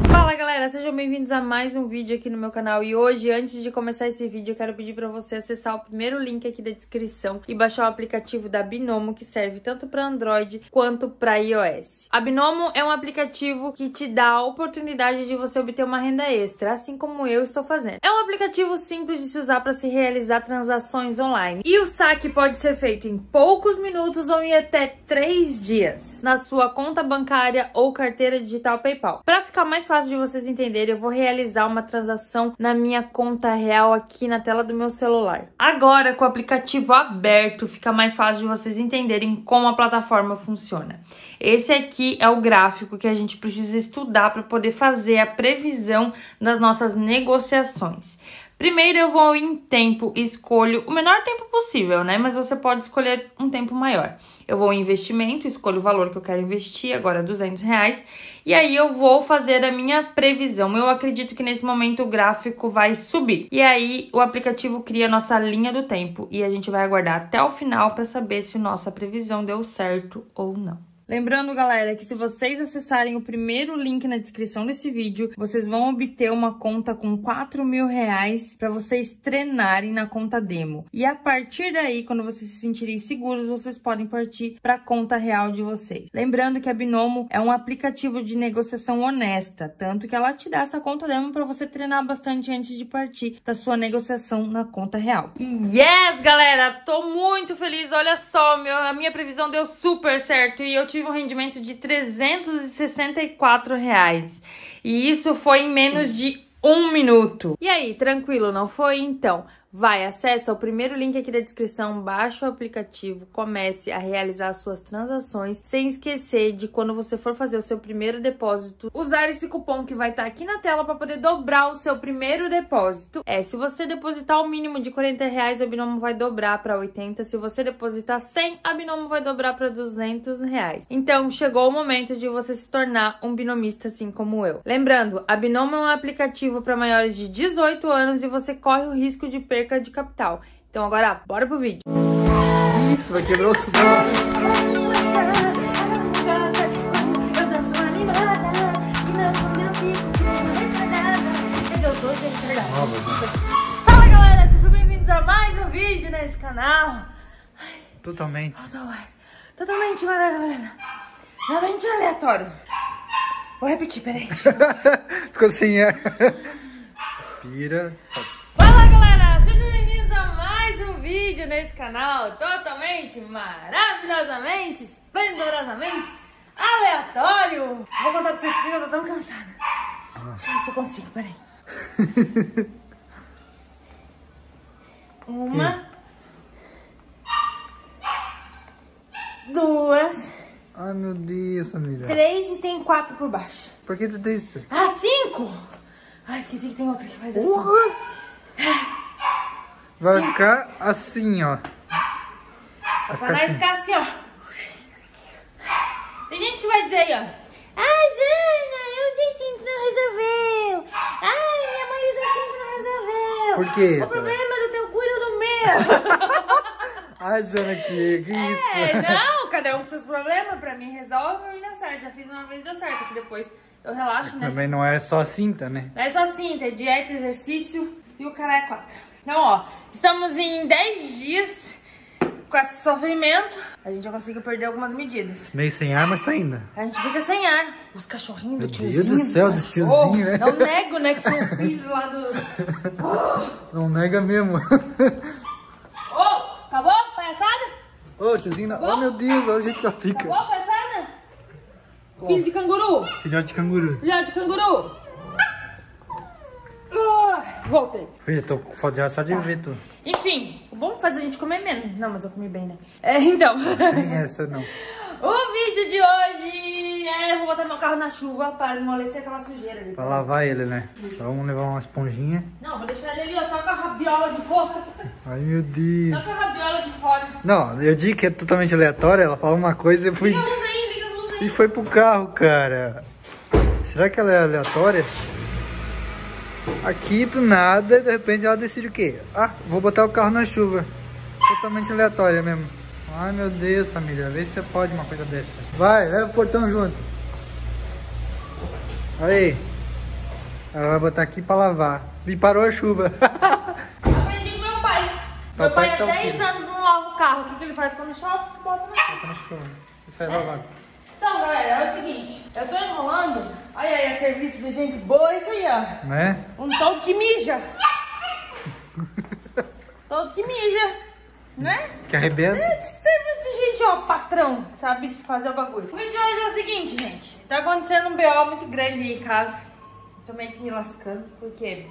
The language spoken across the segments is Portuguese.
Fala galera, sejam bem-vindos a mais um vídeo aqui no meu canal e hoje, antes de começar esse vídeo, eu quero pedir para você acessar o primeiro link aqui da descrição e baixar o aplicativo da Binomo que serve tanto para Android quanto para iOS. A Binomo é um aplicativo que te dá a oportunidade de você obter uma renda extra, assim como eu estou fazendo. É um aplicativo simples de se usar para se realizar transações online e o saque pode ser feito em poucos minutos ou em até 3 dias na sua conta bancária ou carteira digital PayPal. Para ficar mais fácil de vocês entenderem, eu vou realizar uma transação na minha conta real aqui na tela do meu celular. Agora, com o aplicativo aberto, fica mais fácil de vocês entenderem como a plataforma funciona. Esse aqui é o gráfico que a gente precisa estudar para poder fazer a previsão das nossas negociações. Primeiro eu vou em tempo, escolho o menor tempo possível, né? Mas você pode escolher um tempo maior. Eu vou em investimento, escolho o valor que eu quero investir, agora 200 reais. E aí eu vou fazer a minha previsão. Eu acredito que nesse momento o gráfico vai subir. E aí o aplicativo cria a nossa linha do tempo. E a gente vai aguardar até o final para saber se nossa previsão deu certo ou não. Lembrando, galera, que se vocês acessarem o primeiro link na descrição desse vídeo, vocês vão obter uma conta com 4 mil reais para vocês treinarem na conta demo. E a partir daí, quando vocês se sentirem seguros, vocês podem partir para a conta real de vocês. Lembrando que a Binomo é um aplicativo de negociação honesta, tanto que ela te dá essa conta demo para você treinar bastante antes de partir para sua negociação na conta real. Yes, galera, tô muito feliz. Olha só, meu, a minha previsão deu super certo e eu tive tive um rendimento de 364 reais. E isso foi em menos de um minuto. E aí, tranquilo, não foi? Então, Vai, acessa o primeiro link aqui da descrição, baixa o aplicativo, comece a realizar suas transações, sem esquecer de quando você for fazer o seu primeiro depósito, usar esse cupom que vai estar tá aqui na tela para poder dobrar o seu primeiro depósito. É, se você depositar o mínimo de 40 reais, a Binomo vai dobrar para 80. Se você depositar 100, a Binomo vai dobrar para 200 reais. Então, chegou o momento de você se tornar um binomista assim como eu. Lembrando, a Binomo é um aplicativo para maiores de 18 anos e você corre o risco de perder perca de capital. Então agora, bora pro vídeo. Isso, vai quebrar o. Fala galera, sejam bem-vindos a mais um vídeo nesse canal. Totalmente. Totalmente maravilhoso. Realmente aleatório. Vou repetir, peraí. Ficou sem ar. Respira. Nesse canal totalmente, maravilhosamente, esplendorosamente aleatório. Vou contar pra vocês porque eu tô tão cansada. Ah. se eu consigo, peraí. Uma. Duas. Ai, meu Deus, amiga. Três e tem quatro por baixo. Por que tu tem isso? Ah, cinco! Ah, esqueci que tem outra que faz assim. Uhum. Vai ficar assim, ó. Vai ficar, assim. ficar assim, ó. Tem gente que vai dizer aí, ó. Ai, Zana, eu sei cinto não resolveu. Ai, minha mãe usa cinto não resolveu. Por quê? O problema é do teu cu e do meu. Ai, Zana, que, que é, isso? não, cada um com seus problemas. Pra mim resolve, pra mim dá certo. Já fiz uma vez e deu certo, que depois eu relaxo, né? Também não é só cinta, né? Não é só cinta, é dieta, exercício e o cara é quatro. Então, ó, estamos em 10 dias com esse sofrimento. A gente já conseguiu perder algumas medidas. Meio sem ar, mas tá indo. A gente fica sem ar. Os cachorrinhos Meu do tiozinho. Meu Deus do céu, dos tiozinhos, né? Não nego, né, que são filhos lá do... Oh. Não nega mesmo. Ô, oh, acabou, palhaçada? Ô, oh, tiozinho, oh meu Deus, olha o jeito que ela fica. Acabou, palhaçada? Filho de canguru. Filhote de canguru. Filhote de canguru. Voltei. Eu tô com falta só de tá. ver tu. Enfim, o bom faz a gente comer menos. Não, mas eu comi bem, né? É, então. Tem essa, não. o vídeo de hoje é... Eu vou botar meu carro na chuva para amolecer aquela sujeira ali. Pra lavar ele, né? Então vamos levar uma esponjinha. Não, vou deixar ele ali, ó, só com a rabiola de fora. Ai, meu Deus. Só com a rabiola de fora. Não, eu digo que é totalmente aleatório. Ela fala uma coisa e fui... Liga a luz aí, liga a luz aí. E foi pro carro, cara. Será que ela é aleatória? Aqui do nada, de repente ela decide o quê? Ah, vou botar o carro na chuva. Totalmente aleatória mesmo. Ai meu Deus, família, vê se você pode uma coisa dessa. Vai, leva o portão junto. Aí. Ela vai botar aqui pra lavar. E parou a chuva. Aprendi com meu pai. Meu pai, há tá o 10 quê? anos não lava o carro. O que, que ele faz quando chove? Bota na chuva. Bota na chuva. Isso aí lavar. Então, galera, é o seguinte. Eu tô enrolando. Olha aí, a serviço de gente boa, isso aí, ó. Né? Um todo que mija. todo que mija. Né? Que arrebenta. Serviço de gente, ó, patrão, sabe fazer o bagulho. O vídeo de hoje é o seguinte, gente. Tá acontecendo um BO muito grande aí em casa. Tô meio que me lascando, porque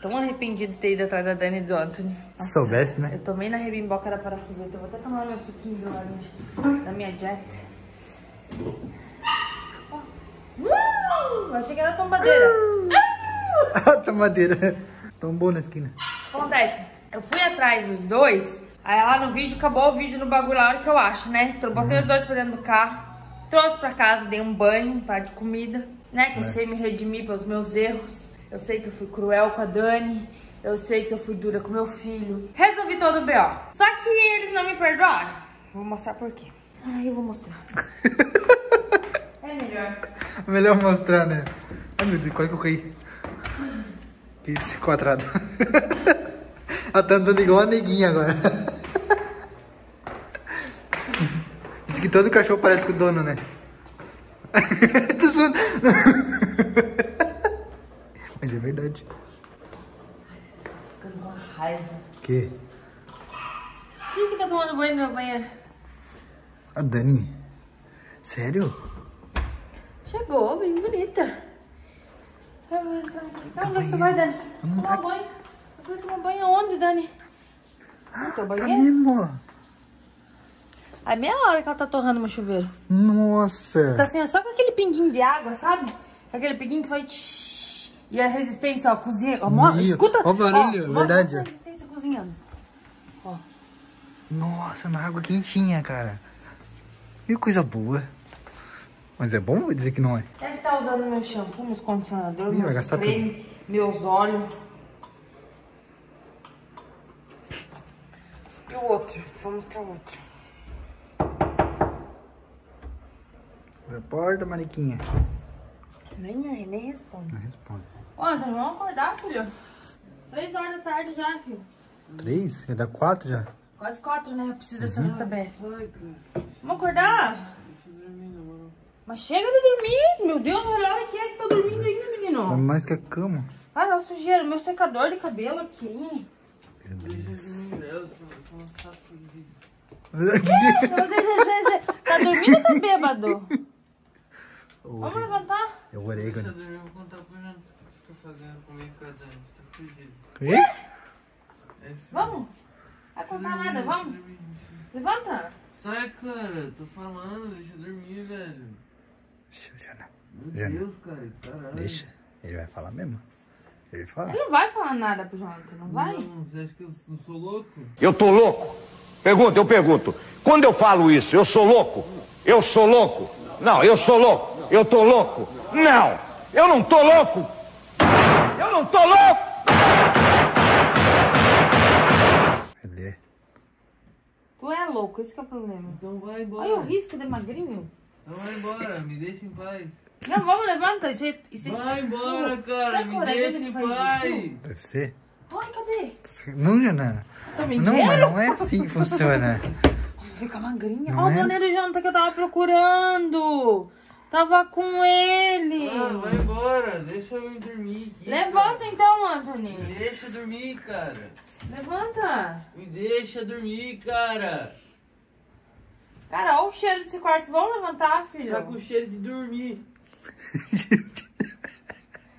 tô tão arrependido de ter ido atrás da Dani e do Anthony. Se soubesse, né? Eu tomei na rebimboca da parafuseta. Eu vou até tomar meu suquinho do laranja da minha jet. Uh, achei que era tombadeira. A tomadeira. Tombou na esquina. Acontece? Eu fui atrás dos dois, aí lá no vídeo, acabou o vídeo no bagulho lá, a hora que eu acho, né? Então botei os dois pra dentro do carro, trouxe pra casa, dei um banho, um par de comida, né? Que eu sei me redimir pelos meus erros. Eu sei que eu fui cruel com a Dani. Eu sei que eu fui dura com meu filho. Resolvi todo o B.O. Só que eles não me perdoaram. Vou mostrar por quê. Ai, eu vou mostrar. é melhor. Melhor mostrar, né? Ai meu Deus, quase que eu caí. Que esse quadrado. Ela tá andando igual a neguinha agora. Diz que todo cachorro parece com o dono, né? Mas é verdade. Ficando com uma raiva. Que? Quem que tá tomando banho no meu banheiro? A Dani? Sério? Chegou, bem bonita. Vai, vai, vai. Calma, vai tomar, Dani. Não Tomar tá- banho. Eu tomar banho aonde, Dani? No teu Tá banheiro? mesmo? É meia hora que ela tá torrando meu chuveiro. Nossa. Tá assim, ó, só com aquele pinguinho de água, sabe? Aquele pinguinho que vai... tsh, E a resistência, ó, cozinha. Ó, Ih, escuta. ó o barulho, ó, verdade. mostra a resistência cozinhando. Ó. Nossa, na água quentinha, cara. Que coisa boa. Mas é bom ou dizer que não é? Deve estar usando meu shampoo, meus condicionadores, Ih, vai meus gastar creme, meus óleos. E o outro? Vou mostrar o outro. Abre a porta, Mariquinha. Nem, nem, nem responde. Não responde. Ó, Antônio, vamos acordar, filho. Três horas da tarde já, filho. Três? Vai dar quatro já? Quase quatro, né? Eu preciso dessa JB. Vamos acordar? Mas chega de dormir. Meu Deus, olha a hora que é que tá dormindo ainda, É menino. mais que a cama. Ah, não, sujeira. Meu secador de cabelo aqui. Meu Deus. Tá dormindo ou tá bêbado? Vamos Ore- levantar? É o orégano. Eu vou contar pro Renato o que você tá fazendo comigo com a Dani. Você tá fugido. Quê? É Vamos? Vai contar nada, vamos? Levanta. Sai, cara. Tô falando. Deixa eu dormir, velho. Deixa, já não. Meu Já não. Deus, cara. Caralho. Deixa. Ele vai falar mesmo? Ele fala. Ele não vai falar nada pro Jonathan, não vai? Não, você acha que eu sou louco? Eu tô louco? Pergunta, eu pergunto. Quando eu falo isso, eu sou louco? Eu sou louco? Não, eu sou louco. Eu tô louco? Não, eu não tô louco. Eu não tô louco. É louco, esse que é o problema. Então vai embora. Olha o risco de magrinho. Então vai embora. Me deixa em paz. Não, vamos, levanta. Isso, é- isso... é- Vai embora, cara. o Me deixa em paz. isso? Deve ser. Ai, cadê? Não, Janana. Tá Não, mas não é assim que funciona. Fica magrinha. Olha é o boné do Jonathan que eu tava procurando. Tava com ele. Ah, vai embora. Deixa eu ir dormir aqui. Levanta então, Me Anthony. deixa eu dormir, cara. Levanta. Me deixa dormir, cara. Cara, olha o cheiro desse quarto. Vamos levantar, filho. Tá com cheiro de dormir.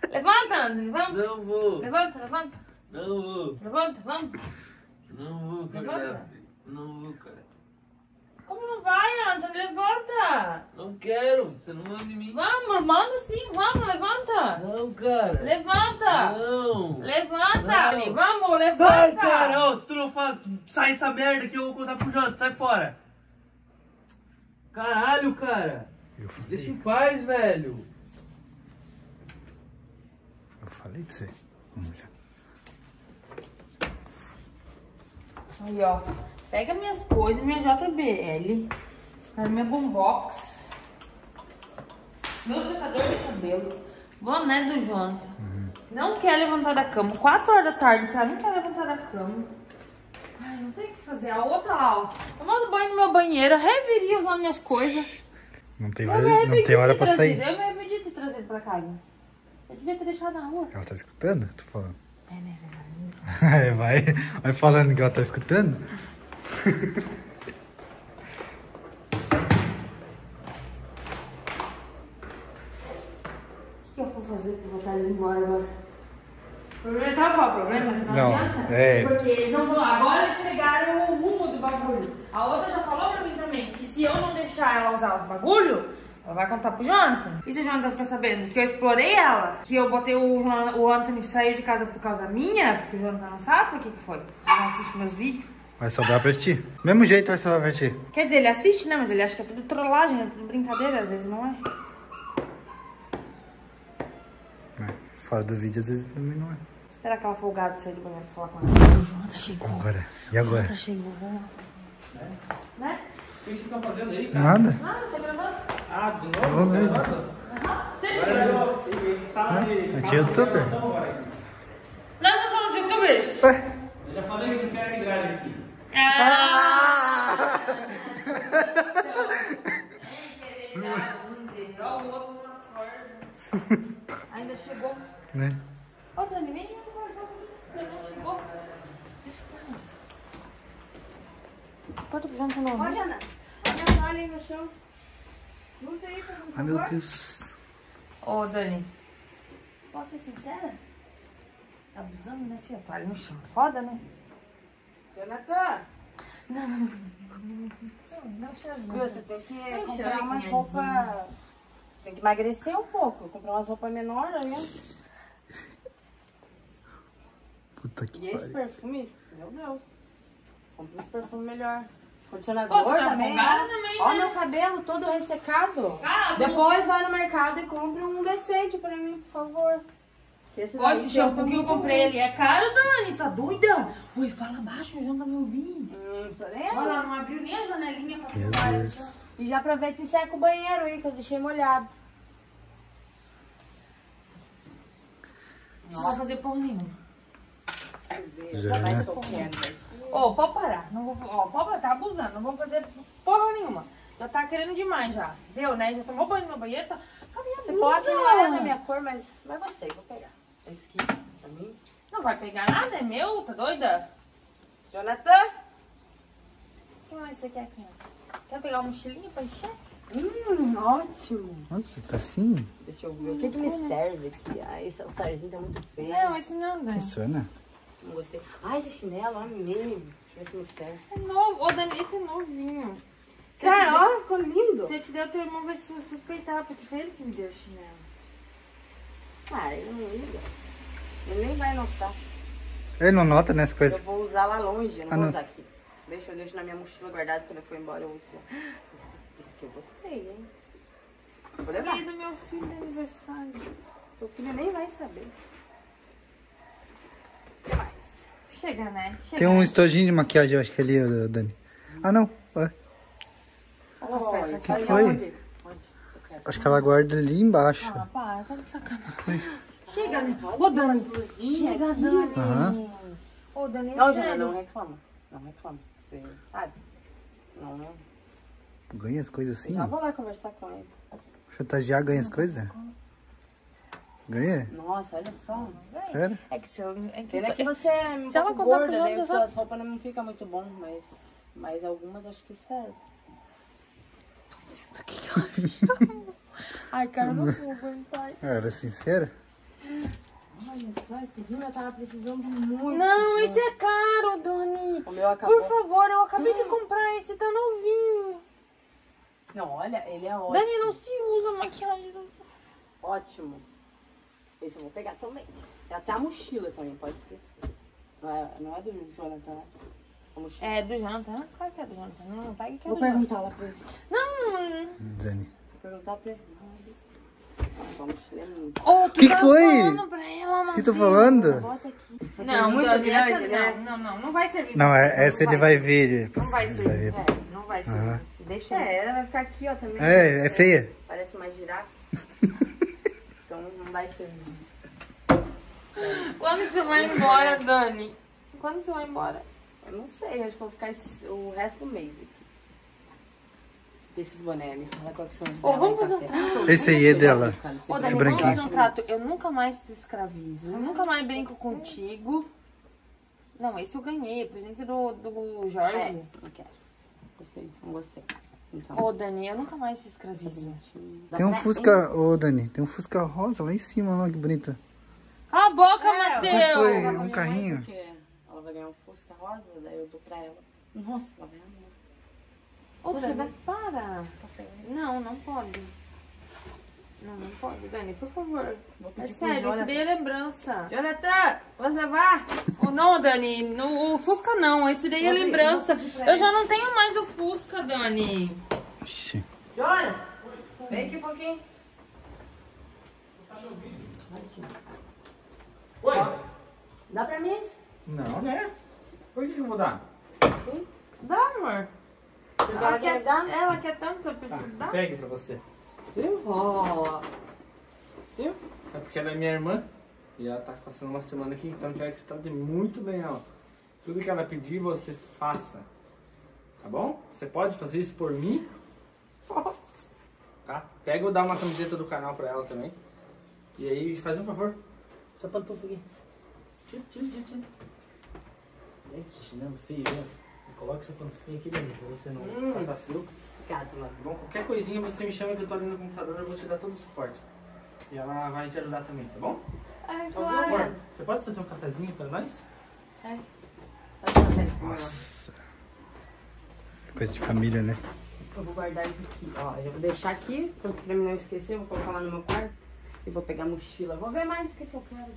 Levanta, Anthony. Vamos. Não vou. Levanta, levanta. Não vou. Levanta, vamos. Não vou Levanta. filho. Não vou, cara. Como não vai, Anthony? Levanta. Não quero. Você não manda em mim. Vamos, manda sim. Vamos, levanta. Não, cara. Levanta. Não. Levanta, Não. Ali. Vamos, levanta. Sai, cara. Ô, se tu não faz... Sai essa merda que eu vou contar pro Jota. Sai fora. Caralho, cara. Eu falei, Deixa em paz, velho. eu falei pra você. Vamos já. Aí, ó. Pega minhas coisas, minha JBL. Minha boombox. Meu secador de cabelo. Boné do Jonathan. Não quer levantar da cama. 4 horas da tarde, pra mim quer levantar da cama. Ai, não sei o que fazer. A outra lá, ó. Tomando banho no meu banheiro, reveria usando minhas coisas. Não tem Eu hora, não tem hora pra sair. trazido. Eu me arrependi de ter trazido pra casa. Eu devia ter deixado na rua. Ela tá escutando? Tô falando. É, né, É, vai, vai falando que ela tá escutando. O que eu vou fazer pra botar eles embora agora? O problema, sabe qual é o problema? Não, adianta. é. Porque eles não vão. Agora eles pegaram o rumo do bagulho. A outra já falou pra mim também que se eu não deixar ela usar os bagulho, ela vai contar pro Jonathan. E se o Jonathan ficar sabendo que eu explorei ela, que eu botei o, o Anthony sair de casa por causa minha, porque o Jonathan não sabe por que, que foi. Ele não assiste meus vídeos. Vai sobrar pra ti. Mesmo jeito vai sobrar pra ti. Quer dizer, ele assiste, né? Mas ele acha que é tudo trollagem, é tudo brincadeira, às vezes não é. É, Fora do vídeo, às vezes também não é. Esperar aquela folgada sair do banheiro pra falar com ela. O Jonathan chegou. Agora. E agora? Jonathan chegou, vamos lá. Né? O que vocês estão fazendo aí, cara? Nada. Ah, tá gravando? Ah, de novo? Vamos ver. Sempre gravou. Sala de... A gente é youtuber. Nós não somos youtubers. Ué? Eu já falei que não quero que grave aqui. Ainda chegou. Né? Ô, Dani, vem conversar comigo. Chegou. Corta pro Jonathan não. Olha, Ana. Olha a toalha aí no chão. Não tem pra Ai, meu Deus. Ô, Dani. Posso ser sincera? Tá abusando, né, filha? Toalha no chão. Foda, né? Jonathan, Não, não chama. viu, você tem que Não comprar umas minha roupas... Tem que emagrecer um pouco. Comprar umas roupas menores, né? Puta que E esse pariu. perfume, meu Deus. Compra uns perfumes melhor. Condicionador Pô, tá também. folgada ó. também, Ó né? meu cabelo todo ressecado. Cara, Depois vai no mercado e compre um decente pra mim, por favor. Esse Ó, esse shampoo tá que eu comprei ruim. ali é caro, Dani. Tá doida? Oi, fala baixo, o João tá me ouvindo. Hum, nem aí. Olha, ela não abriu nem a janelinha pra fumar. Deus. E já aproveita e seca o banheiro aí, que eu deixei molhado. Não vai fazer porra nenhuma. Já, né? Ô, pode parar. Não vou, ó, pode parar, tá abusando. Não vou fazer porra nenhuma. Já tá querendo demais já. Deu, né? Já tomou banho no meu banheiro. Tá... Você pode é da minha cor, mas, mas gostei, vou pegar. Esse aqui, pra mim. Não vai pegar nada, é meu? Tá doida? Jonathan? O que mais você quer, Cunha? Quer pegar uma mochilinha pra encher? Hum, ótimo. Nossa, tá assim? Deixa eu ver. O que, que me serve aqui? Ah, esse alçarzinho tá muito feio. Não, esse não, Dani. Funciona? Não gostei. Ah, esse chinelo, ó, meio. Deixa eu ver se me serve. Esse é novo. Ô, Dani, esse é novinho. Cara, ó, ficou lindo. Se eu te der, teu irmão vai se suspeitar, porque foi ele que me deu o chinelo. Ah, ele não liga. Ele nem vai notar. Ele não nota nessa Eu coisa. vou usar lá longe, eu não Ah, vou não. usar aqui. Deixa, eu deixo na minha mochila guardado quando eu for embora eu uso. Esse, esse aqui eu gostei, hein? Eu vou levar. é do meu filho de aniversário. Seu filho nem vai saber. O que mais? Chega, né? Chega. Tem um estojinho de maquiagem, eu acho que ali, ô, Dani. Ah, não. Ué, Oh, que foi? aonde? Onde? Acho que ela guarda ali embaixo. Ah, para, tá de sacanagem. Chega, né? Ô, Dani. Chega, Dani. Aham. Ô, Dani, é Não, Jana, não reclama. Não reclama. Você sabe? Não, não. Ganha as coisas assim? Já vou lá conversar com ele. Chantagear ganha as coisas? Ganha? Nossa, olha só. Sério? É que se eu... É que Pena que você é um Se ela pouco contar gorda, né? Suas roupas não ficam muito bom, mas, mas algumas acho que servem. Ai, cara, eu não vou aguentar. Ah, Era sincera? Olha só, esse rímel eu tava precisando muito. Não, esse é caro, Dani. O meu acabou. Por favor, eu acabei de comprar esse, tá novinho. Não, olha, ele é ótimo. Dani, não se usa maquiagem. Ótimo. Esse eu vou pegar também. Tem até a mochila também, pode esquecer. Não é, não é do Jonathan, né? É do Jonathan? Claro que é do Jonathan. Não, vai que é Vou do Jonathan. perguntar lá pra ele. Não, Dani. Vou perguntar pra ele. É. Ô, tu Que tá foi? O que tô Matheus. falando? Não, é muito grande, né? não, não, não, não vai servir. Não, é, essa ele vai ver. Não vai servir. É, não vai servir. Aham. Se deixa É, ela vai ficar aqui, ó, também. É, é feia. Parece uma girafa. então não vai servir. Quando que você vai embora, Dani? Quando você vai embora? Eu não sei, acho que vou ficar esse- o resto do mês aqui. Desses boné, me fala qual que são os Ô, vamos fazer um trato. Esse aí é dela. Ô, Esse Dani, vamos branquinho. fazer um trato. Eu nunca mais te escravizo. Eu nunca mais brinco contigo. Não, esse eu ganhei. Presente do, do Jorge. É, não quero. Gostei, não gostei. Então, Ô, Dani, eu nunca mais te escravizo. dá Tem um Fusca, ô Dani, tem um Fusca rosa lá em cima, olha que bonito. Cala a boca, É, Matheus! foi. Um carrinho. Um Fusca rosa, daí eu dou pra ela. Nossa, ela vai amar. Ô, Você vai- para. Não, não pode. Não, não pode. Dani, por favor. É sério, isso daí é lembrança. Jonathan, você vai? Oh, não, Dani, no, o Fusca não. Esse daí é lembrança. Eu já não tenho mais o Fusca, Dani. Ixi. Jonathan, vem aqui um pouquinho. Oi? Dá pra mim isso? Não, né? Por que eu vou dar? Sim. Dá, amor. Ela quer dar? ela quer tanto, eu preciso dar. Pegue pra você. Viu? Ó. Viu? É porque ela é minha irmã e ela tá passando uma semana aqui, então eu quero que você trate muito bem ela. Tudo que ela pedir, você faça. Tá bom? Você pode fazer isso por mim? Posso. Tá? Pega ou dá uma camiseta do canal pra ela também. E aí, faz um favor. Só pantufa aqui. Tira, tira, tira, tira. Gente, chinelo feio, né? Coloca essa pantufinha aqui dentro pra você não Hum. passar frio. Obrigada, mano. Bom, qualquer coisinha você me chama que eu tô ali no computador, eu vou te dar todo o suporte. E ela vai te ajudar também, tá bom? Ai, Ouviu, claro. amor? Você pode fazer um cafezinho pra nós? Faz um cafezinho. Nossa. Coisa de família, né? Eu vou guardar isso aqui, ó. Eu vou deixar aqui, pra mim não esquecer, eu vou colocar lá no meu quarto. E vou pegar a mochila. Vou ver mais o que, que eu quero.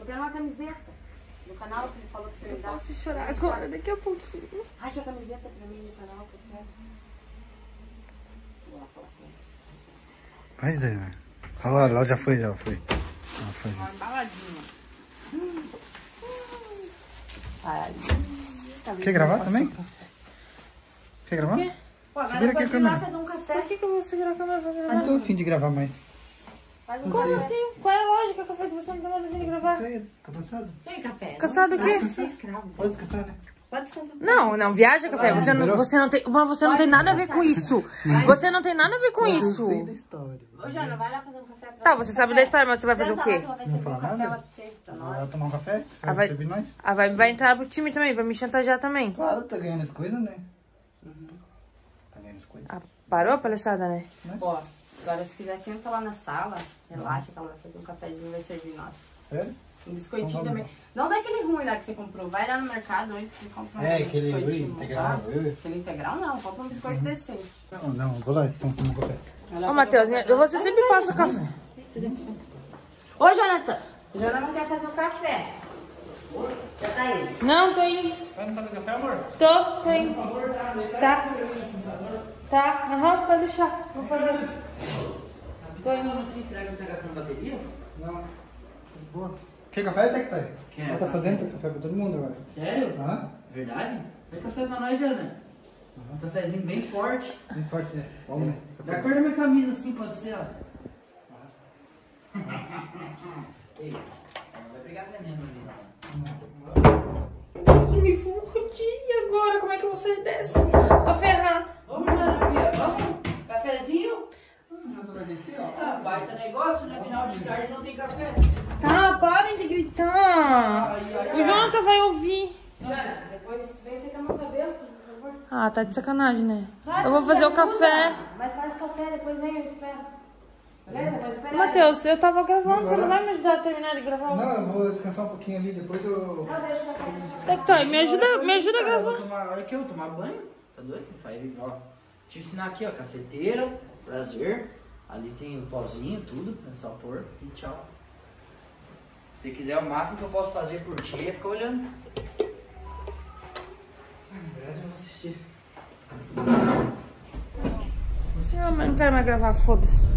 Eu quero uma camiseta. No canal que ele falou que você me dá. Posso chorar agora, daqui a pouquinho. Acha a camiseta pra mim no canal que eu quero. Vou lá falar com ele. Mas, Dani. Fala, ela já foi, já foi. Já foi. já. Uma embaladinha. Quer gravar também? Quer gravar? quê? Pô, agora Segura aqui a eu vou ir lá câmera. fazer um Por café. que, que eu vou segurar a câmera? Não tô afim de gravar mais. Como assim? Qual é lógica que eu falei que você não tá mais gravar? Você tá cansado? Sem café. Cansado do quê? Você é escravo. Pode descansar, né? Pode descansar. Não, não, viaja, café. Você não, você não tem, mas você não tem nada a ver com isso. Você não tem nada a ver com isso. Sei da história. Ô, Jana, vai lá fazer um café pra Tá, você sabe da história, mas você vai fazer o lá quê? que ela vai Não fala nada? você. Tá. Vai tomar um café? Você Ah, vai vai- servir nós? Ah, vai, vai entrar pro time também, vai me chantagear também. Claro, tá ganhando as coisas, né? Tá ganhando as coisas. Ah, parou a palhaçada, né? Ó, agora se quiser, senta lá na sala. Relaxa, que ela vai fazer um cafezinho e vai servir nós. Sério? Um biscoitinho Então vamos também. Não daquele ruim lá que você comprou. Vai lá no mercado hoje que você compra um É, aquele ui, biscoitinho integral. ui. Aquele integral não, compra um biscoito decente. Não, não, vou lá então tomar um café. Ô, Matheus, me- café. você sempre passa o café. Ô, Jonathan! O Jonathan não quer fazer o café. Já tá aí. Não, tô indo. Vai fazer café, amor? Tô, tô indo. Tá. Tá, aham, pode deixar. Vou fazer. Tô indo. Será que não tá gastando bateria? Não. Boa. Quer café, Tectai? Quero. Ela tá fazendo café pra todo mundo agora. Sério? Aham. Verdade? Faz café pra nós, Jana. Um cafezinho bem forte. Bem forte, né? Vamos, né? Da cor da minha camisa, assim, pode ser, ó. Ei, vai pegar veneno ali. Nossa, me fudi agora. Como é que eu vou sair dessa? Tô ferrada. Vamos, Jana, filha, vamos? Cafezinho? Não vai descer, ó. Ah, baita negócio, né? Final de tarde não tem café. Tá, parem de gritar. O Jonathan vai ouvir. Jana, depois vem secar meu cabelo, por favor. Ah, tá de sacanagem, né? Vai, Eu vou você fazer o ajuda. café. Mas faz o café, depois vem, eu espero. Beleza? Depois espera. Matheus, eu tava gravando, você Agora- não vai me ajudar a terminar de gravar? Não, eu vou descansar um pouquinho ali, depois eu... Não, deixa o café. Tectoy, me ajuda, me ajuda a gravar. olha aqui, eu vou tomar banho. Tá doido? Faz, ó. Te ensinar aqui, ó. Cafeteira, prazer. Ali tem o pozinho, tudo. É só pôr e tchau. Se quiser, o máximo que eu posso fazer por ti é ficar olhando. Na verdade, eu vou assistir. Não, mas não quero mais gravar, foda-se.